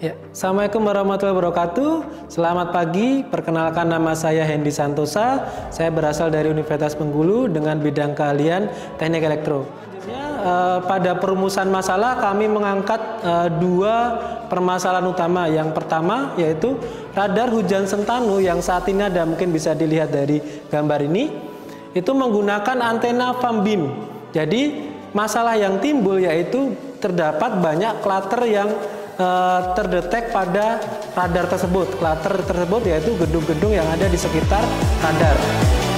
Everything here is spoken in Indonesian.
Ya, Assalamualaikum warahmatullahi wabarakatuh. Selamat pagi. Perkenalkan nama saya Hendy Santosa. Saya berasal dari Universitas Bengkulu dengan bidang keahlian Teknik Elektro. Eh, pada perumusan masalah kami mengangkat eh, dua permasalahan utama. Yang pertama yaitu radar hujan sentanu yang saat ini ada mungkin bisa dilihat dari gambar ini itu menggunakan antena farm beam. Jadi masalah yang timbul yaitu terdapat banyak klater yang uh, terdetek pada radar tersebut. Klater tersebut yaitu gedung-gedung yang ada di sekitar radar.